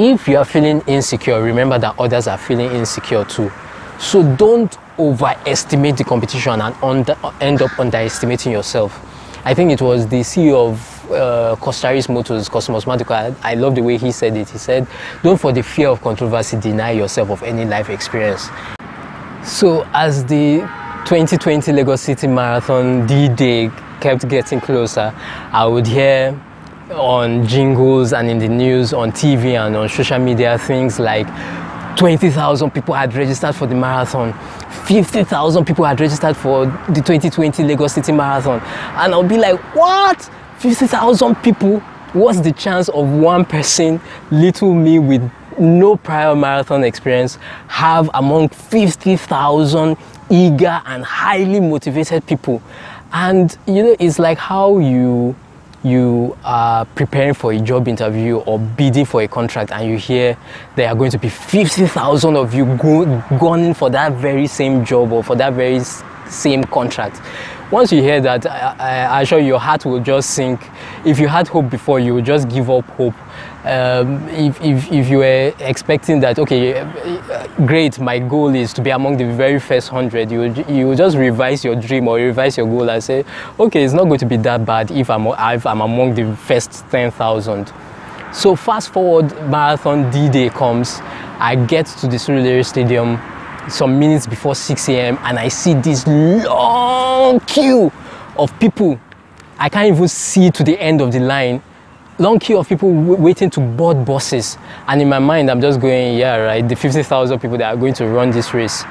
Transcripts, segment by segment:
if you are feeling insecure, remember that others are feeling insecure too. So don't overestimate the competition and under, end up underestimating yourself. I think it was the CEO of uh, Coscharis Motors, Cosmas Maduka. I, I love the way he said it. He said, Don't for the fear of controversy deny yourself of any life experience. So, as the 2020 Lagos City Marathon D Day kept getting closer, I would hear on jingles and in the news, on TV and on social media things like 20,000 people had registered for the marathon, 50,000 people had registered for the 2020 Lagos City Marathon. And I'll be like, what? 50,000 people? What's the chance of one person, little me with no prior marathon experience, have among 50,000 eager and highly motivated people? And you know, it's like how you you are preparing for a job interview or bidding for a contract and you hear there are going to be 50,000 of you go, going for that very same job or for that very same contract. Once you hear that, I, I, assure you your heart will just sink. If you had hope before, you will just give up hope um, if, if, if you were expecting that, okay, uh, great, my goal is to be among the very first 100, you, you just revise your dream or revise your goal and say, okay, it's not going to be that bad if I'm, if I'm among the first 10,000. So fast forward, marathon D-Day comes, I get to the Surulere Stadium some minutes before 6 a.m. and I see this long queue of people. I can't even see to the end of the line long queue of people waiting to board buses. And in my mind, I'm just going, yeah, right, the 50,000 people that are going to run this race.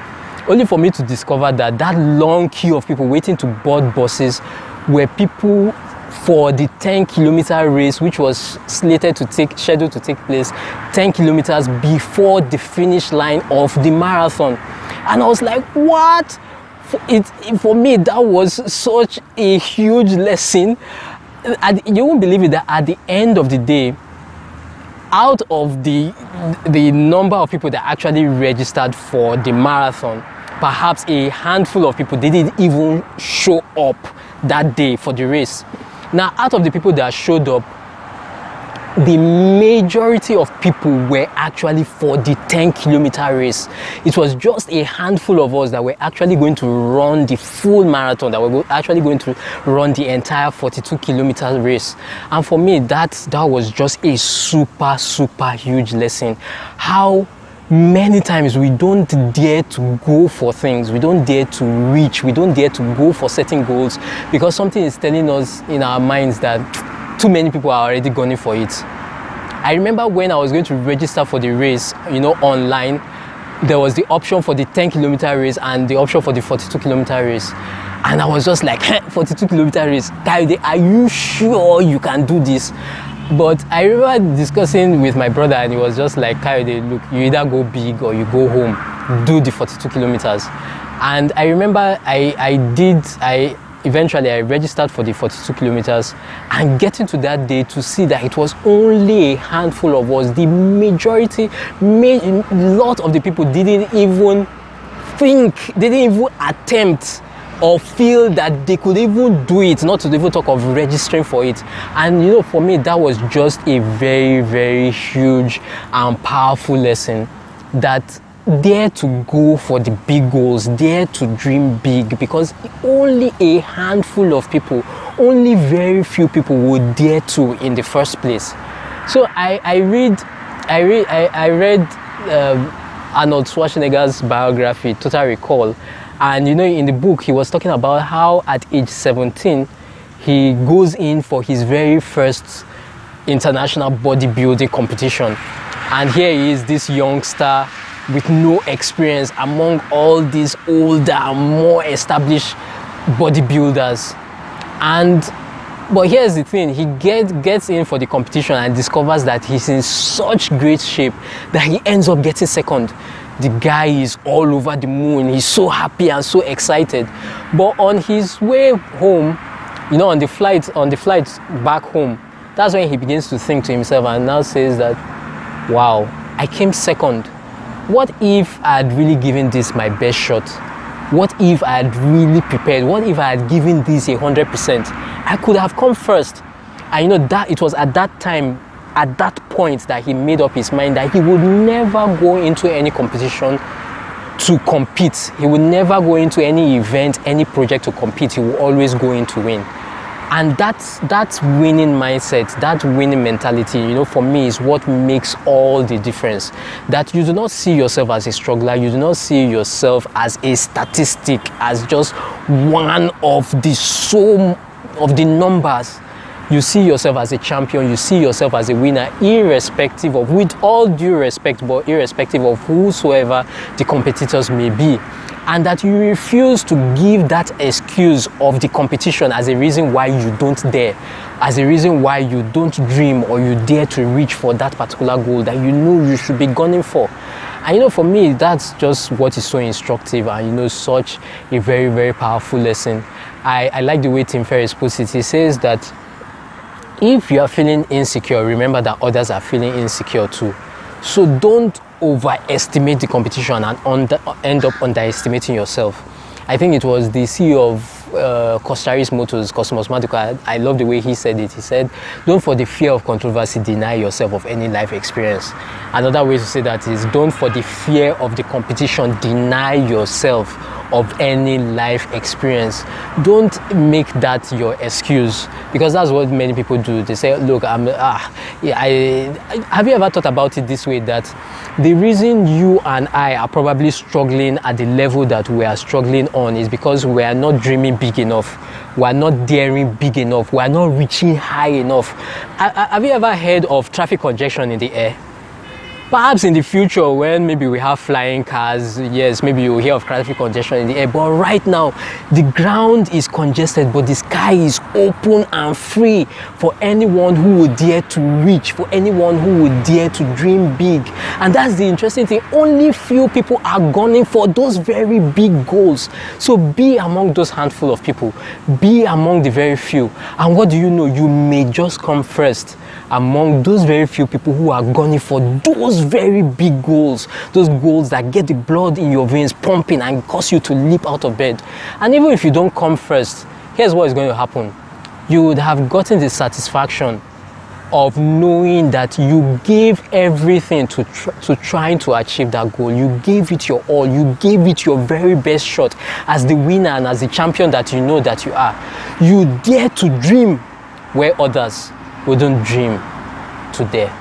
Only for me to discover that that long queue of people waiting to board buses were people for the 10 kilometer race, which was slated to take, scheduled to take place 10 kilometers before the finish line of the marathon. And I was like, what? It, for me, that was such a huge lesson and you won't believe it that at the end of the day, out of the the number of people that actually registered for the marathon, perhaps a handful of people didn't even show up that day for the race. Now, out of the people that showed up, the majority of people were actually for the 10 kilometer race. It was just a handful of us that were actually going to run the full marathon, that were actually going to run the entire 42 kilometer race. And for me, that, that was just a super, super huge lesson. How many times we don't dare to go for things we don't dare to reach we don't dare to go for certain goals because something is telling us in our minds that too many people are already gunning for it. I remember when I was going to register for the race, you know, online, there was the option for the 10 kilometer race and the option for the 42 kilometer race. And I was just like, 42 kilometer race, are you sure you can do this? But I remember discussing with my brother, and he was just like, look, you either go big or you go home, do the 42 kilometers. And I remember I, I did, I eventually I registered for the 42 kilometers and getting to that day to see that it was only a handful of us. The majority, a lot of the people didn't even think, didn't even attempt or feel that they could even do it, not to even talk of registering for it. And you know, for me, that was just a very, very huge and powerful lesson that dare to go for the big goals, dare to dream big because only a handful of people, only very few people would dare to in the first place. So I, I read, I read, I, I read um, Arnold Schwarzenegger's biography, Total Recall, and you know in the book he was talking about how at age 17 he goes in for his very first international bodybuilding competition, and here he is, this youngster with no experience among all these older, more established bodybuilders. And but here's the thing, he get, gets in for the competition and discovers that he's in such great shape that he ends up getting second. The guy is all over the moon. He's so happy and so excited. But on his way home, you know, on the flight, on the flight back home, that's when he begins to think to himself and now says that, wow, I came second what if I had really given this my best shot? What if I had really prepared? What if I had given this a hundred percent? I could have come first. And you know that it was at that time at that point that he made up his mind that he would never go into any competition to compete. He would never go into any event, any project to compete. He will always go in to win. And that's that winning mindset, that winning mentality, you know, for me is what makes all the difference. That you do not see yourself as a struggler, you do not see yourself as a statistic, as just one of the so of the numbers you see yourself as a champion, you see yourself as a winner, irrespective of, with all due respect, but irrespective of whosoever the competitors may be. And that you refuse to give that excuse of the competition as a reason why you don't dare, as a reason why you don't dream or you dare to reach for that particular goal that you know you should be gunning for. And you know, for me, that's just what is so instructive and you know, such a very, very powerful lesson. I, I like the way Tim Ferriss puts it. He says that if you are feeling insecure, remember that others are feeling insecure too. So don't overestimate the competition and under, end up underestimating yourself. I think it was the CEO of uh, Coscharis Motors, Cosmas Maduka, I, I love the way he said it. He said, don't for the fear of controversy deny yourself of any life experience. Another way to say that is, don't for the fear of the competition deny yourself of any life experience. Don't make that your excuse because that's what many people do. They say, "Look, I'm ah, I, I have you ever thought about it this way that the reason you and I are probably struggling at the level that we are struggling on is because we are not dreaming big enough. We are not daring big enough. We are not reaching high enough. Have you ever heard of traffic congestion in the air? Perhaps in the future, when maybe we have flying cars, yes, maybe you'll hear of traffic congestion in the air. But right now, the ground is congested, but the sky is open and free for anyone who would dare to reach, for anyone who would dare to dream big. And that's the interesting thing. Only few people are gunning for those very big goals. So be among those handful of people. Be among the very few. And what do you know? You may just come first among those very few people who are gunning for those very big goals, those goals that get the blood in your veins pumping and cause you to leap out of bed. And even if you don't come first, here's what is going to happen. You would have gotten the satisfaction of knowing that you gave everything to, tr- to trying to achieve that goal. You gave it your all. You gave it your very best shot as the winner and as the champion that you know that you are. You dare to dream where others wouldn't dream to dare.